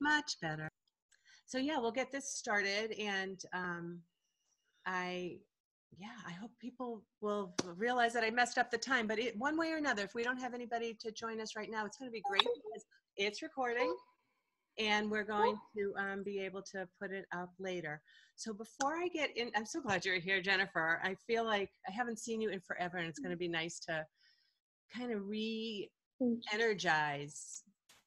Much better. So yeah, we'll get this started, and um, I, yeah, I hope people will realize that I messed up the time. But it, one way or another, if we don't have anybody to join us right now, it's going to be great because it's recording, and we're going to um, be able to put it up later. So before I get in, I'm so glad you're here, Jennifer. I feel like I haven't seen you in forever, and it's going to be nice to kind of re-energize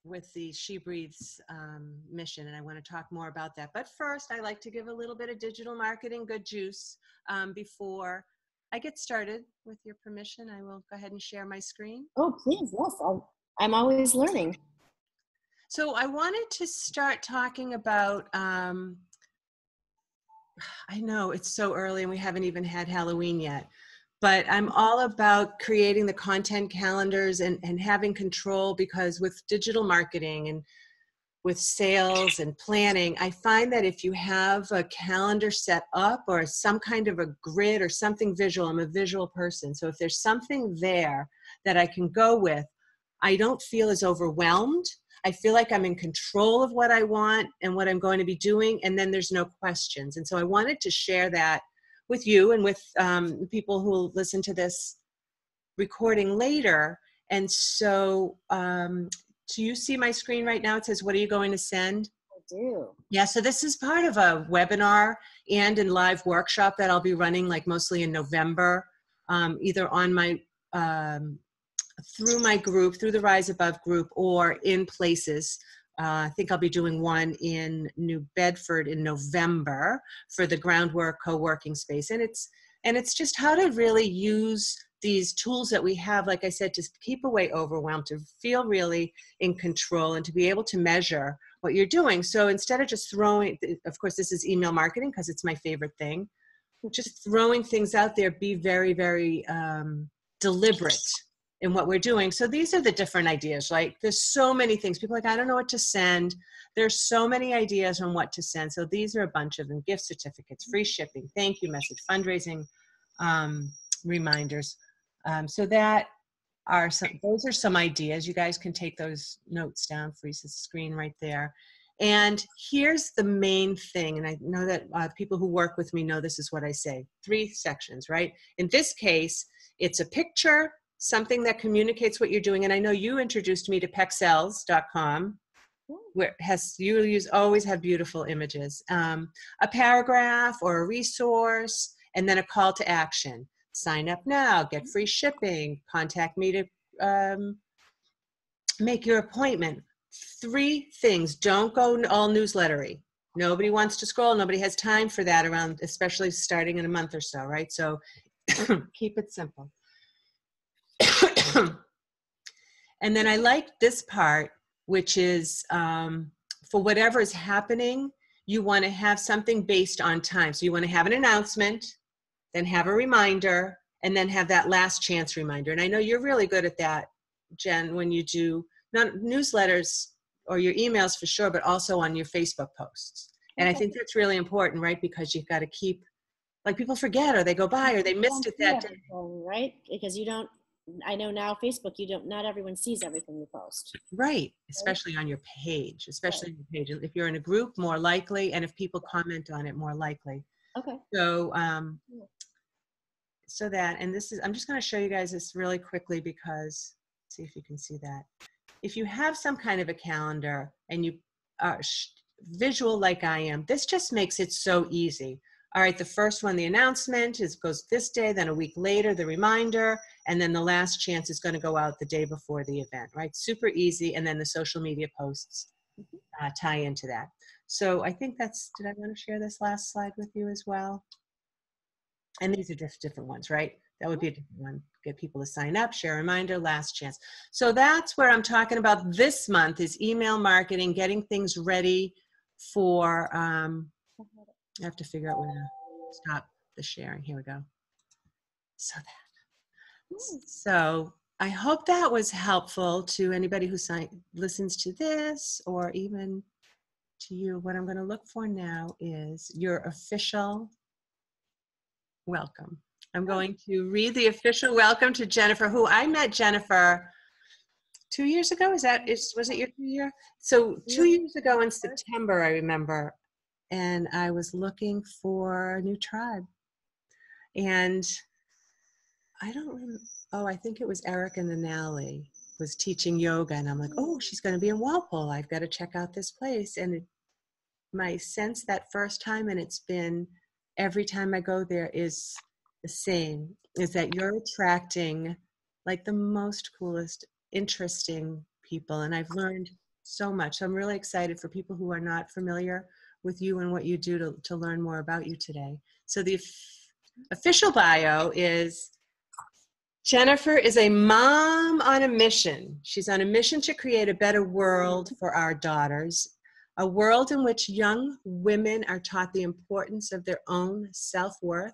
with the She Breathes um, mission, and I want to talk more about that. But first, I like to give a little bit of digital marketing good juice um, before I get started. With your permission, I will go ahead and share my screen. Oh, please, yes. I'll, I'm always learning. So I wanted to start talking about. Um, I know it's so early and we haven't even had Halloween yet, but I'm all about creating the content calendars and, and having control because with digital marketing and with sales and planning, I find that if you have a calendar set up or some kind of a grid or something visual, I'm a visual person. So if there's something there that I can go with, I don't feel as overwhelmed. I feel like I'm in control of what I want and what I'm going to be doing, and then there's no questions. And so I wanted to share that with you and with um, people who will listen to this recording later. And so, um, do you see my screen right now? It says, What are you going to send? I do. Yeah, so this is part of a webinar and a live workshop that I'll be running like mostly in November, um, either on my um, through my group, through the Rise Above group, or in places uh, I think I'll be doing one in New Bedford in November for the groundwork co-working space, and it's and it's just how to really use these tools that we have, like I said, to keep away overwhelmed, to feel really in control, and to be able to measure what you're doing. So instead of just throwing, of course, this is email marketing because it's my favorite thing. Just throwing things out there, be very, very um, deliberate in what we're doing. So these are the different ideas. Like there's so many things. People like, I don't know what to send. There's so many ideas on what to send. So these are a bunch of them: gift certificates, free shipping, thank you message, fundraising um, reminders. Um, so that are some. Those are some ideas. You guys can take those notes down. Freeze the screen right there. And here's the main thing, and I know that uh, people who work with me know this is what I say. Three sections, right? In this case, it's a picture, something that communicates what you're doing. And I know you introduced me to pexels.com where has you use always have beautiful images. Um, a paragraph or a resource and then a call to action. Sign up now get free shipping contact me to um, make your appointment. Three things don't go all newslettery. Nobody wants to scroll nobody has time for that around especially starting in a month or so right? So keep it simple and then I like this part, which is um, for whatever is happening, you want to have something based on time. So you want to have an announcement, then have a reminder, and then have that last chance reminder. And I know you're really good at that, Jen, when you do not newsletters or your emails for sure, but also on your Facebook posts. And I think that's really important, right? Because you've got to keep, like people forget or they go by or they missed it that day. Right? Because you don't I know now Facebook, you don't, not everyone sees everything you post. Right, especially on your page, especially on your page. If you're in a group, more likely, and if people comment on it, more likely. Okay. So, um, so that, and this is, I'm just going to show you guys this really quickly because, see if you can see that. If you have some kind of a calendar and you are visual like I am, this just makes it so easy. All right, the first one, the announcement is goes this day, then a week later, the reminder, and then the last chance is going to go out the day before the event, right? Super easy, and then the social media posts uh, tie into that. So I think that's, did I want to share this last slide with you as well? And these are just different ones, right? That would be a different one. Get people to sign up, share a reminder, last chance. So that's where I'm talking about this month is email marketing, getting things ready for um, I have to figure out where to stop the sharing. Here we go. So that. So I hope that was helpful to anybody who sign, listens to this or even to you. What I'm going to look for now is your official welcome. I'm going to read the official welcome to Jennifer, who I met Jennifer two years ago. Is that is was it your two year? So two years ago in September, I remember, and I was looking for a new tribe, and I don't remember. Oh, I think it was Erica Nanali was teaching yoga, and I'm like, oh, mm. she's going to be in Walpole. I've got to check out this place, and it, my sense that first time, and it's been every time I go there is the same. Is that you're attracting like the most coolest, interesting people. And I've learned so much. So I'm really excited for people who are not familiar with you and what you do to, to learn more about you today. So the official bio is Jennifer is a mom on a mission. She's on a mission to create a better world for our daughters, a world in which young women are taught the importance of their own self worth,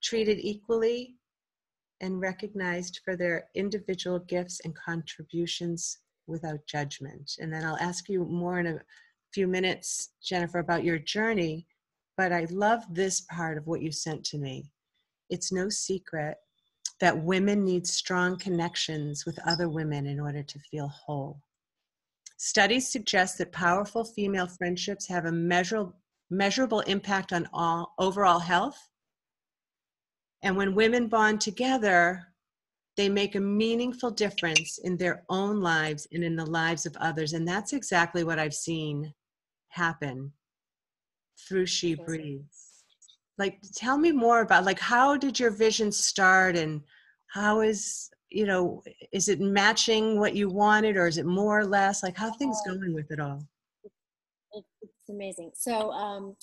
treated equally, and recognized for their individual gifts and contributions without judgment. And then I'll ask you more in a few minutes, Jennifer, about your journey. But I love this part of what you sent to me. It's no secret that women need strong connections with other women in order to feel whole. Studies suggest that powerful female friendships have a measurable, measurable impact on all overall health and when women bond together, they make a meaningful difference in their own lives and in the lives of others. And that's exactly what I've seen happen through She. Breathes. Like, tell me more about like how did your vision start and how is you know is it matching what you wanted or is it more or less like how things going with it all it's amazing. So um,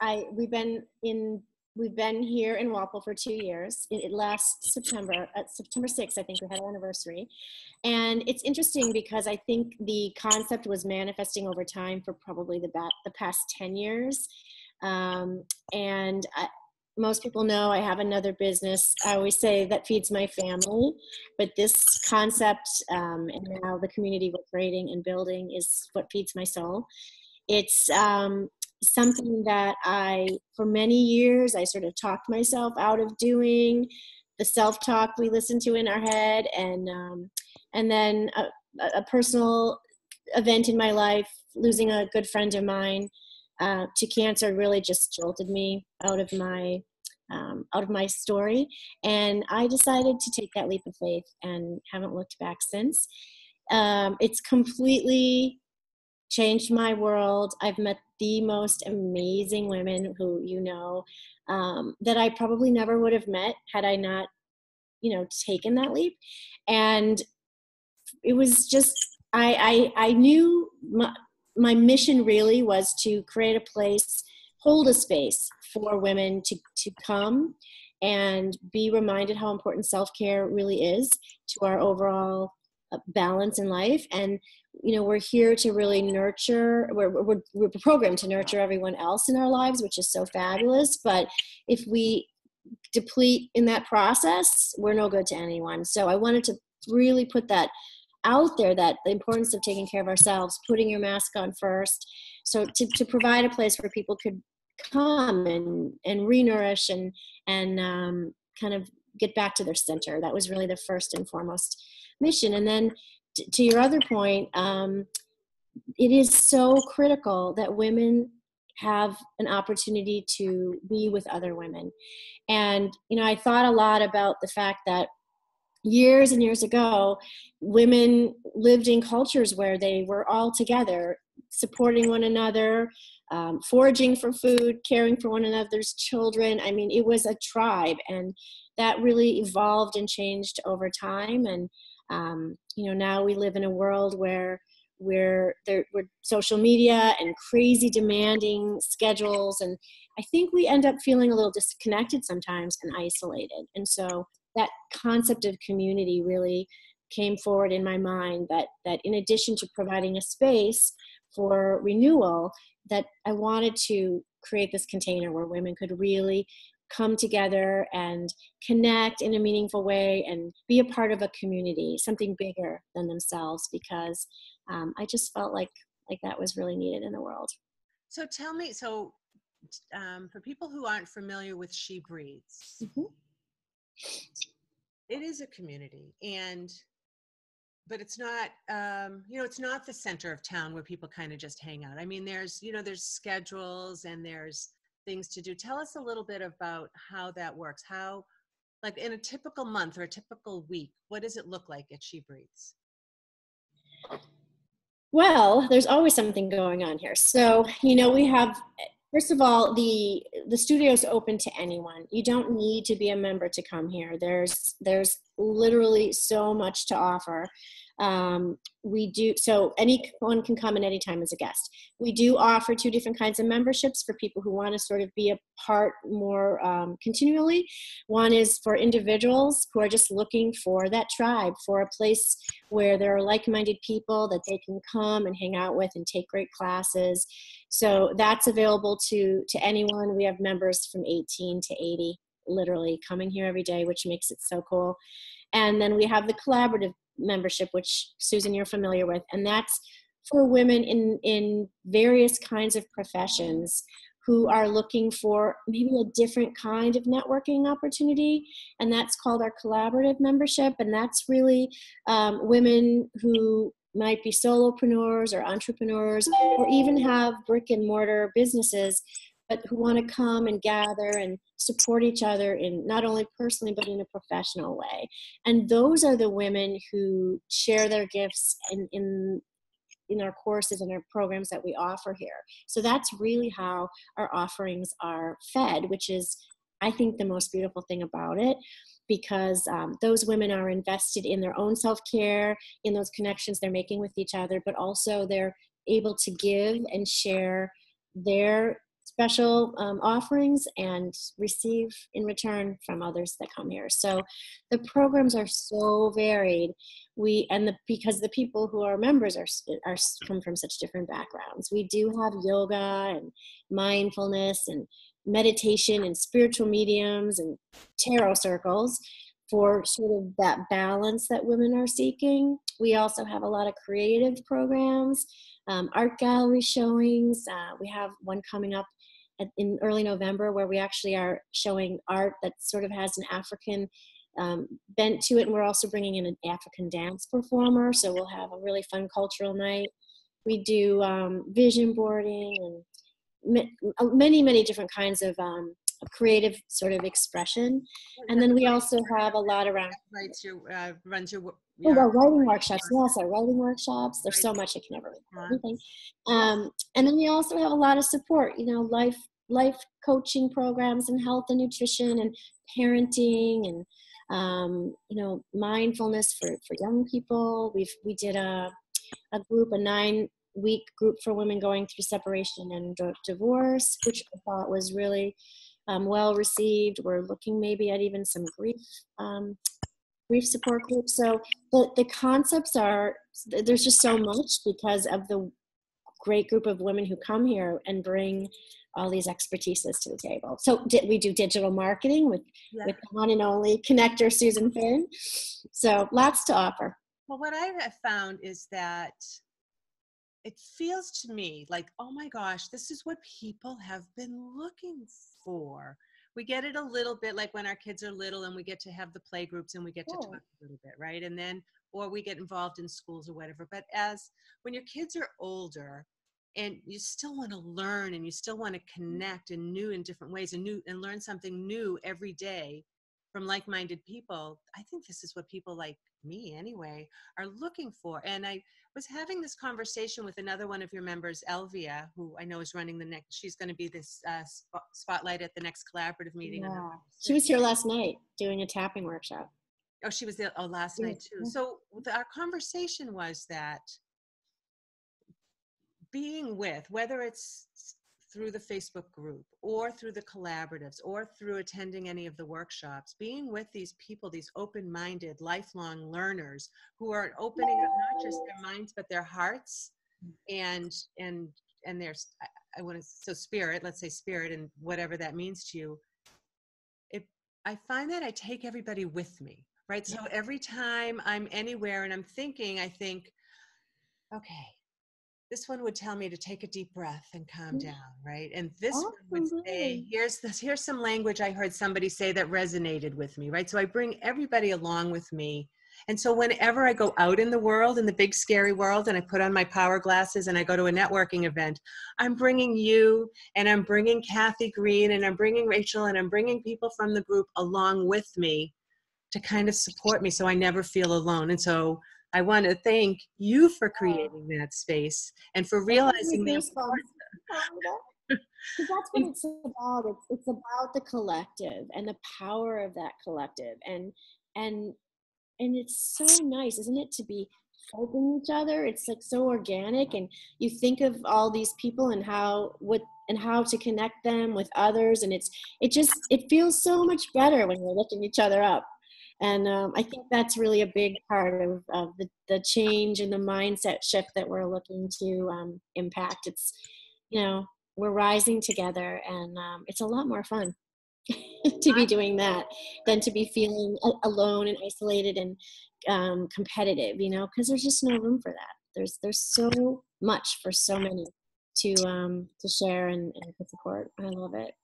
I we've been in we've been here in Walpole for two years. It, it last September at September 6th, I think we had our anniversary, and it's interesting because I think the concept was manifesting over time for probably the ba- the past ten years, um, and. I, most people know I have another business. I always say that feeds my family, but this concept um, and now the community we're creating and building is what feeds my soul. It's um, something that I, for many years, I sort of talked myself out of doing. The self-talk we listen to in our head, and um, and then a, a personal event in my life, losing a good friend of mine uh, to cancer, really just jolted me out of my um, out of my story, and I decided to take that leap of faith and haven't looked back since. Um, it's completely changed my world. I've met the most amazing women who you know um, that I probably never would have met had I not, you know, taken that leap. And it was just I I, I knew my, my mission really was to create a place, hold a space for women to to come and be reminded how important self care really is to our overall uh, balance in life. And you know we're here to really nurture we're, we're, we're programmed to nurture everyone else in our lives which is so fabulous. But if we deplete in that process we're no good to anyone. So i wanted to really put that out there that the importance of taking care of ourselves putting your mask on first. So to, to provide a place where people could come and and re-nourish and and um, kind of get back to their center. That was really the first and foremost mission. And then t- to your other point um, it is so critical that women have an opportunity to be with other women. And you know i thought a lot about the fact that years and years ago women lived in cultures where they were all together supporting one another um, foraging for food caring for one another's children. I mean it was a tribe and that really evolved and changed over time. And um, you know now we live in a world where we're there we're social media and crazy demanding schedules and i think we end up feeling a little disconnected sometimes and isolated. And so that concept of community really came forward in my mind that that in addition to providing a space for renewal that i wanted to create this container where women could really come together and connect in a meaningful way and be a part of a community something bigger than themselves because um, i just felt like like that was really needed in the world so tell me so um, for people who aren't familiar with she breathes Mhm. It is a community and but it's not um, you know it's not the center of town where people kind of just hang out. I mean there's you know there's schedules and there's things to do. Tell us a little bit about how that works. How like in a typical month or a typical week what does it look like at she breathes? Well there's always something going on here. So you know we have first of all the the studio is open to anyone. You don't need to be a member to come here. There's there's literally so much to offer um, we do so anyone can come in anytime as a guest. We do offer two different kinds of memberships for people who want to sort of be a part more um, continually. One is for individuals who are just looking for that tribe for a place where there are like-minded people that they can come and hang out with and take great classes. So that's available to to anyone. We have members from 18 to 80 literally coming here every day which makes it so cool. And then we have the collaborative membership, which Susan you're familiar with, and that's for women in in various kinds of professions who are looking for maybe a different kind of networking opportunity and that's called our collaborative membership and that's really um, women who might be solopreneurs or entrepreneurs or even have brick and mortar businesses but who want to come and gather and support each other in not only personally but in a professional way. And those are the women who share their gifts in in in our courses and our programs that we offer here. So that's really how our offerings are fed which is i think the most beautiful thing about it because um, those women are invested in their own self-care in those connections they're making with each other but also they're able to give and share their special um, offerings and receive in return from others that come here. So the programs are so varied. We and the because the people who are members are are come from such different backgrounds. We do have yoga and mindfulness and meditation and spiritual mediums and tarot circles for sort of that balance that women are seeking. We also have a lot of creative programs, um, art gallery showings. Uh, we have one coming up in early November where we actually are showing art that sort of has an African um, bent to it, and we're also bringing in an African dance performer. So we'll have a really fun cultural night. We do um, vision boarding and many, many different kinds of um, creative sort of expression. And then we also have a lot around. Your, uh, runs your, your oh, writing workshops. Yes, our writing workshops. There's so much I can never read everything. Um, and then we also have a lot of support. You know, life life coaching programs and health and nutrition and parenting and um, you know mindfulness for for young people. We've we did a a group a nine week group for women going through separation and divorce, which I thought was really um, well received. We're looking maybe at even some grief um, grief support groups. So the, the concepts are there's just so much because of the great group of women who come here and bring all these expertises to the table. So we do digital marketing with, yeah. with the one and only connector Susan Finn. So lots to offer. Well, what I have found is that it feels to me like, oh my gosh, this is what people have been looking for. We get it a little bit like when our kids are little and we get to have the play groups and we get to talk a little bit, right? And then, or we get involved in schools or whatever. But as when your kids are older and you still want to learn and you still want to mm-hmm. connect in new and different ways and new and learn something new every day from like-minded people, I think this is what people like me anyway are looking for. And I was having this conversation with another one of your members, Elvia, who I know is running the next. She's going to be this uh, spot, spotlight at the next collaborative meeting. Yeah. She was here last night doing a tapping workshop. Oh, she was there oh, last yeah. night too. So the, our conversation was that being with, whether it's through the Facebook group or through the collaboratives or through attending any of the workshops, being with these people, these open minded, lifelong learners who are opening up not just their minds, but their hearts and, and, and their, I, I want to, so spirit, let's say spirit and whatever that means to you. It, I find that I take everybody with me, right? So every time I'm anywhere and I'm thinking, I think, okay, this one would tell me to take a deep breath and calm mm. down right and this one would say here's this here's some language i heard somebody say that resonated with me right so i bring everybody along with me And so whenever I go out in the world, in the big scary world, and I put on my power glasses and I go to a networking event, I'm bringing you and I'm bringing Kathy Green and I'm bringing Rachel and I'm bringing people from the group along with me to kind of support me so I never feel alone. And so I want to thank you for oh. creating that space and for realizing that. Because that's what it's about. It's, it's about the collective and the power of that collective. And and and it's so nice, isn't it, to be helping each other? It's like so organic and you think of all these people and how what and how to connect them with others and it's it just it feels so much better when you're lifting each other up and um, i think that's really a big part of, of the, the change and the mindset shift that we're looking to um, impact. It's you know we're rising together and um, it's a lot more fun to be doing that than to be feeling alone and isolated and um, competitive you know because there's just no room for that. There's there's so much for so many to um to share and, and to support. I love it.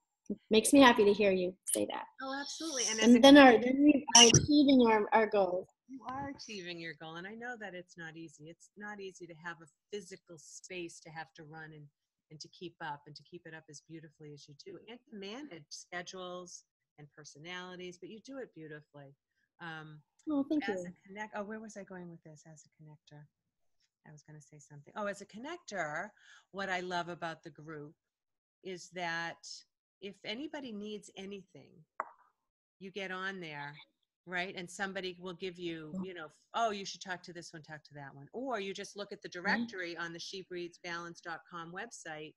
Makes me happy to hear you say that. Oh absolutely. And, and then our then we are achieving our, our goals. You are achieving your goal and i know that it's not easy. It's not easy to have a physical space to have to run and and to keep up and to keep it up as beautifully as you do and to manage schedules and personalities but you do it beautifully. Um, oh thank as you. a connect oh where was i going with this? As a connector. I was going to say something. Oh as a connector what i love about the group is that if anybody needs anything you get on there right? And somebody will give you Mm. you know oh you should talk to this one talk to that one. Or you just look at the directory on the shebreathesbalance.com website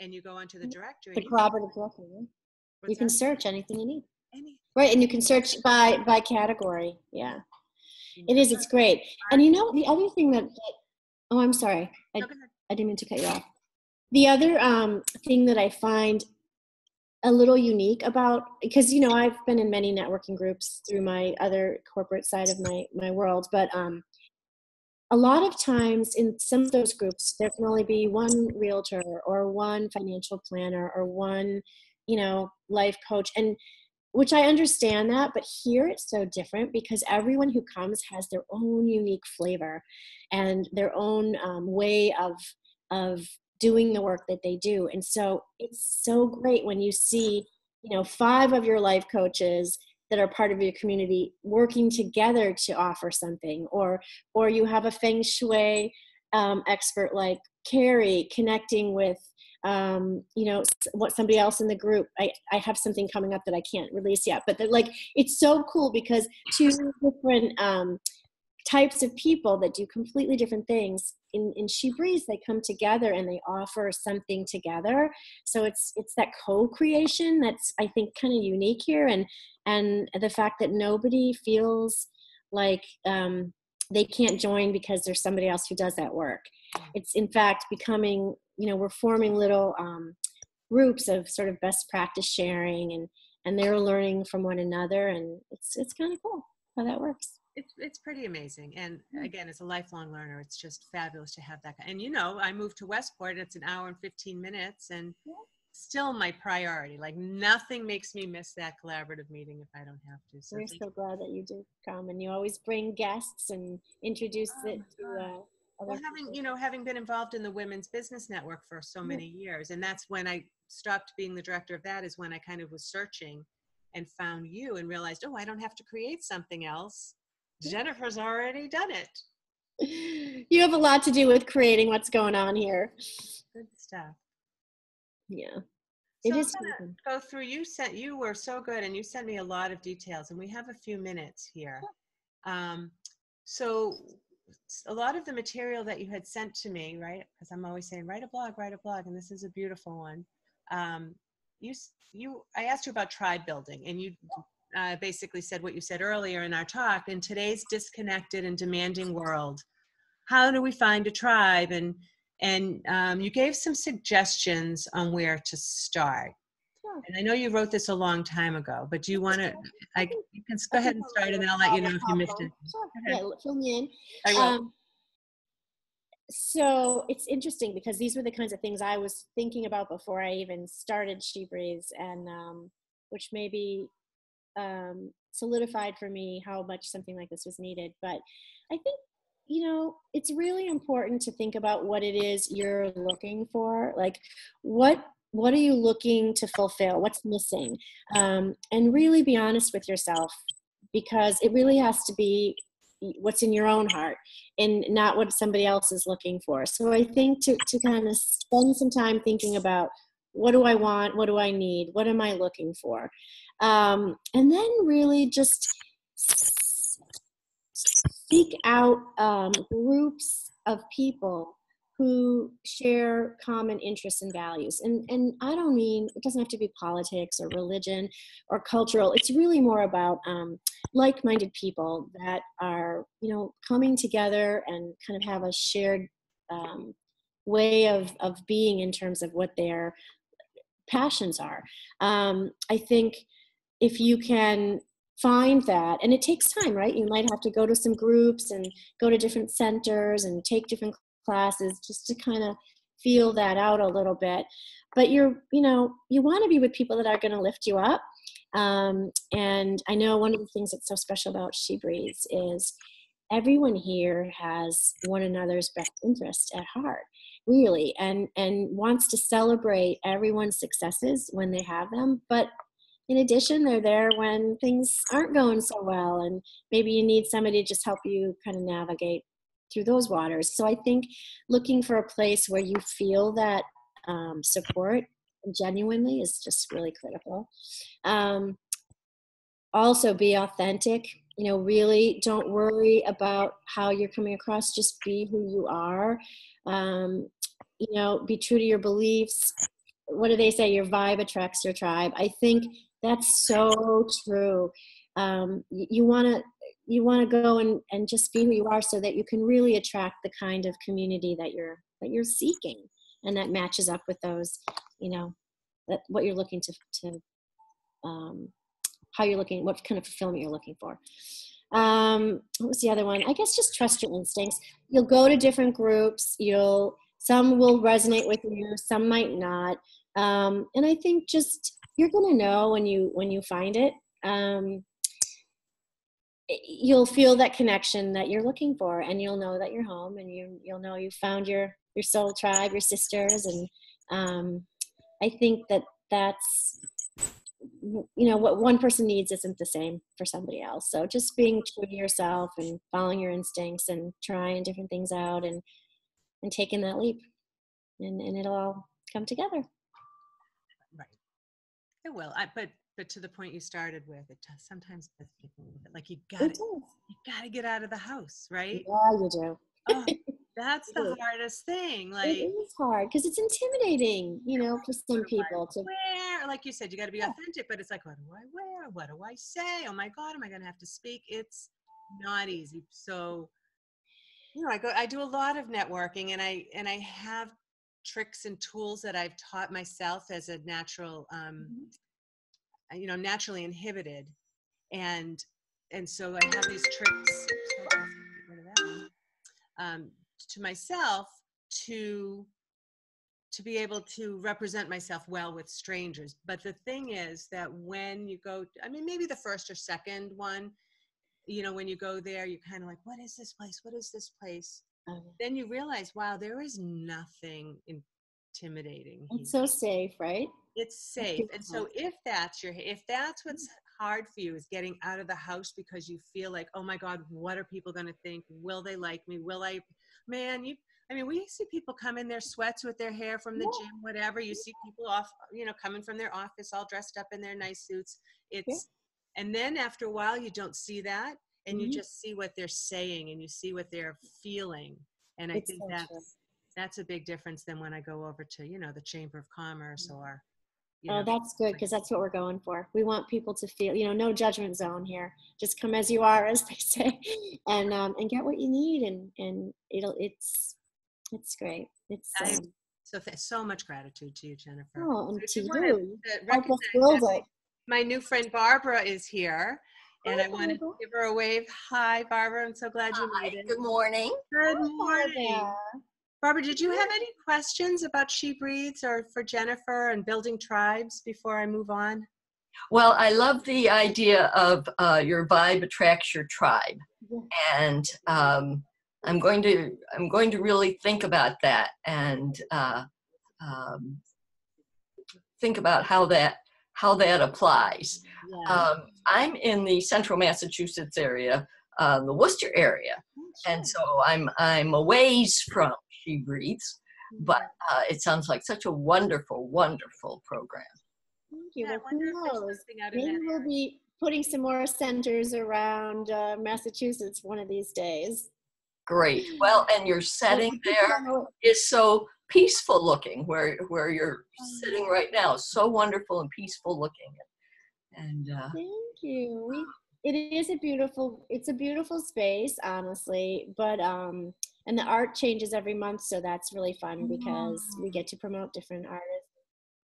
and you go onto the Mm. directory the collaborative directory you can that? search anything you need. Any- right and you can search by by category yeah. You it is it's great. And you know the other thing that, that oh i'm sorry. I. I didn't mean to cut you off. The other um, thing that i find a little unique about because you know i've been in many networking groups through my other corporate side of my my world but um a lot of times in some of those groups there can only be one realtor or one financial planner or one you know life coach and which i understand that but here it's so different because everyone who comes has their own unique flavor and their own um, way of of doing the work that they do. And so it's so great when you see you know five of your life coaches that are part of your community working together to offer something or or you have a feng shui um, expert like carrie connecting with um, you know what somebody else in the group. I, I have something coming up that i can't release yet but they're like it's so cool because two different um, types of people that do completely different things in in she breathes they come together and they offer something together. So it's it's that co-creation that's i think kind of unique here and and the fact that nobody feels like um, they can't join because there's somebody else who does that work. It's in fact becoming you know we're forming little um, groups of sort of best practice sharing and and they're learning from one another and it's it's kind of cool how that works it's it's pretty amazing and Mm. again as a lifelong learner it's just fabulous to have that and you know i moved to westport it's an hour and 15 minutes and Yeah. still my priority like nothing makes me miss that collaborative meeting if i don't have to so we're so glad that you do come and you always bring guests and introduce Oh it to uh, well having you know having been involved in the women's business network for so Yeah. many years and that's when i stopped being the director of that is when i kind of was searching and found you and realized oh i don't have to create something else jennifer's already done it. You have a lot to do with creating what's going on here. Good stuff. Yeah. It So is I'm gonna go through you sent you were so good and you sent me a lot of details and we have a few minutes here. Um, so a lot of the material that you had sent to me right because i'm always saying write a blog write a blog and this is a beautiful one. Um, you you i asked you about tribe building and you uh, basically said what you said earlier in our talk in today's disconnected and demanding world how do we find a tribe? And and um, you gave some suggestions on where to start. And i know you wrote this a long time ago but do you want to i you can go ahead and start and then i'll let you know if you missed it. Sure. Yeah, fill me in. i will. Um, so it's interesting because these were the kinds of things I was thinking about before I even started She Breathes, and um, which maybe um, solidified for me how much something like this was needed. But I think you know it's really important to think about what it is you're looking for like what what are you looking to fulfill? What's missing? Um, and really be honest with yourself because it really has to be what's in your own heart and not what somebody else is looking for. So i think to, to kind of spend some time thinking about what do i want? What do i need? What am i looking for um, and then really just seek out um, groups of people who share common interests and values. And, and I don't mean, it doesn't have to be politics or religion or cultural. It's really more about um, like-minded people that are, you know, coming together and kind of have a shared um, way of, of being in terms of what their passions are. Um, I think if you can find that and it takes time right? You might have to go to some groups and go to different centers and take different classes just to kind of feel that out a little bit. But you're you know you want to be with people that are going to lift you up. Um, and i know one of the things that's so special about she breathes is everyone here has one another's best interest at heart really and and wants to celebrate everyone's successes when they have them but in addition, they're there when things aren't going so well, and maybe you need somebody to just help you kind of navigate through those waters. So I think looking for a place where you feel that um, support genuinely is just really critical. Um, also, be authentic. You know, really don't worry about how you're coming across. Just be who you are. Um, you know, be true to your beliefs. What do they say? Your vibe attracts your tribe. I think that's so true. Um, you want to you want to go and, and just be who you are so that you can really attract the kind of community that you're that you're seeking and that matches up with those you know that what you're looking to to um, how you're looking what kind of fulfillment you're looking for. Um, what was the other one? I guess just trust your instincts. You'll go to different groups you'll some will resonate with you some might not. Um, and i think just you're gonna know when you when you find it. Um, you'll feel that connection that you're looking for and you'll know that you're home and you you'll know you found your your soul tribe your sisters and um, i think that that's you know what one person needs isn't the same for somebody else. So just being true to yourself and following your instincts and trying different things out and and taking that leap and and it'll all come together it will. I, but but to the point you started with, it does sometimes does take a little bit. Like you got to you got to get out of the house, right? Yeah, you do. oh, that's the hardest thing. Like it is hard because it's intimidating, you know, for some people to wear. Like you said, you got to be yeah. authentic, but it's like, what do I wear? What do I say? Oh my God, am I going to have to speak? It's not easy. So, you know, I go, I do a lot of networking, and I and I have tricks and tools that I've taught myself as a natural, um, mm-hmm. you know, naturally inhibited, and and so I have these tricks um, to myself to to be able to represent myself well with strangers. But the thing is that when you go, I mean, maybe the first or second one, you know, when you go there, you're kind of like, what is this place? What is this place? Um, then you realize, wow, there is nothing intimidating. It's so safe, right? It's safe. And so if that's your if that's what's hard for you is getting out of the house because you feel like, oh my God, what are people gonna think? Will they like me? Will I man, you I mean, we see people come in their sweats with their hair from the yeah. gym, whatever. You see people off, you know, coming from their office all dressed up in their nice suits. It's yeah. and then after a while you don't see that and mm-hmm. you just see what they're saying and you see what they're feeling and i it's think so that's true. that's a big difference than when i go over to you know the chamber of commerce mm-hmm. or you oh, know, oh that's good because that's what we're going for we want people to feel you know no judgment zone here just come as you are as they say and um and get what you need and and it'll it's it's great it's um, so th- so much gratitude to you jennifer oh and to you to my new friend barbara is here and I want to give her a wave. Hi, Barbara. I'm so glad you made it. Good morning. Good morning. Barbara, did you have any questions about She Breathes or for Jennifer and building tribes before I move on? Well, I love the idea of uh, your vibe attracts your tribe, and um, I'm going to I'm going to really think about that and uh, um, think about how that how that applies. Yeah. Um, I'm in the central Massachusetts area, uh, the Worcester area, and so I'm I'm a ways from She Breathes, but uh, it sounds like such a wonderful, wonderful program. Thank you. Yeah, I Well, wonder who knows? something out Maybe we'll be putting some more centers around uh, Massachusetts one of these days. Great. Well, and your setting there is so peaceful looking where where you're sitting right now so wonderful and peaceful looking and uh, Thank you. We, it is a beautiful, it's a beautiful space, honestly. But um, and the art changes every month, so that's really fun because we get to promote different artists,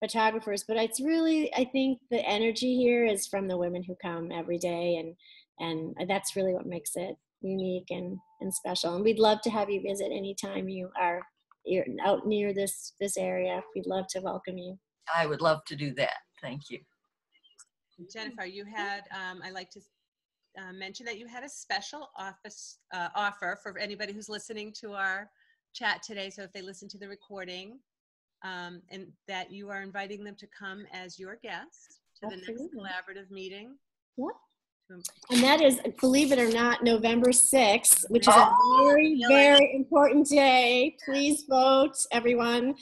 photographers. But it's really, I think the energy here is from the women who come every day, and and that's really what makes it unique and and special. And we'd love to have you visit anytime you are you're out near this this area. We'd love to welcome you. i would love to do that thank you Jennifer, you had, um, I like to uh, mention that you had a special office, uh, offer for anybody who's listening to our chat today. So if they listen to the recording, um, and that you are inviting them to come as your guest to the next collaborative meeting. Yep. And that is, believe it or not, November 6th, which is Oh, a very, very important day. Please vote, everyone.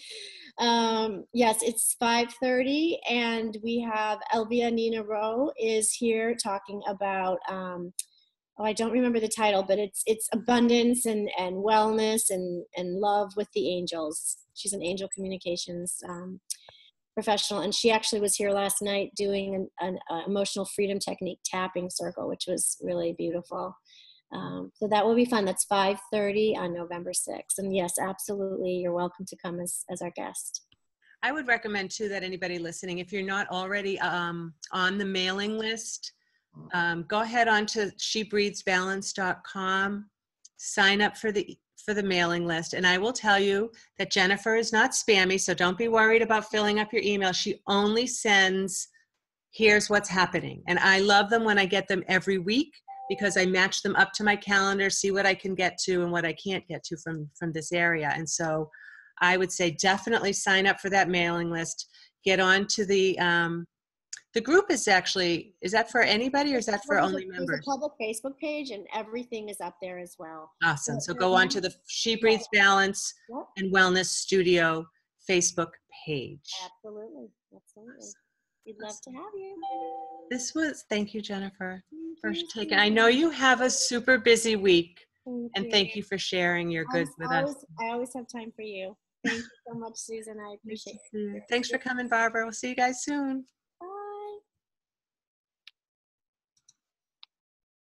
Um, yes, it's 5:30, and we have Elvia Nina Rowe is here talking about. Um, oh, I don't remember the title, but it's it's abundance and and wellness and and love with the angels. She's an angel communications um, professional, and she actually was here last night doing an, an uh, emotional freedom technique tapping circle, which was really beautiful. Um, so that will be fun. That's 5:30 on November 6th, and yes, absolutely, you're welcome to come as as our guest. I would recommend too that anybody listening, if you're not already um, on the mailing list, um, go ahead on to shebreathesbalance.com, sign up for the for the mailing list, and I will tell you that Jennifer is not spammy, so don't be worried about filling up your email. She only sends, "Here's what's happening," and I love them when I get them every week because I match them up to my calendar, see what I can get to and what I can't get to from from this area, and so. I would say definitely sign up for that mailing list. Get on to the um, the group is actually is that for anybody or is that for There's a- only members? There's a public Facebook page, and everything is up there as well. Awesome. So go on to the She Breathes Balance Yep. and Wellness Studio Facebook page. Absolutely, absolutely. We'd love to have you. This was thank you, Jennifer, for Thank you taking. I know you have a super busy week, Thank and thank you for sharing your I good always- with I us. I always have time for you. Thank you so much, Susan. I appreciate it. Thanks for coming, Barbara. We'll see you guys soon.